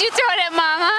You throw it at Mama?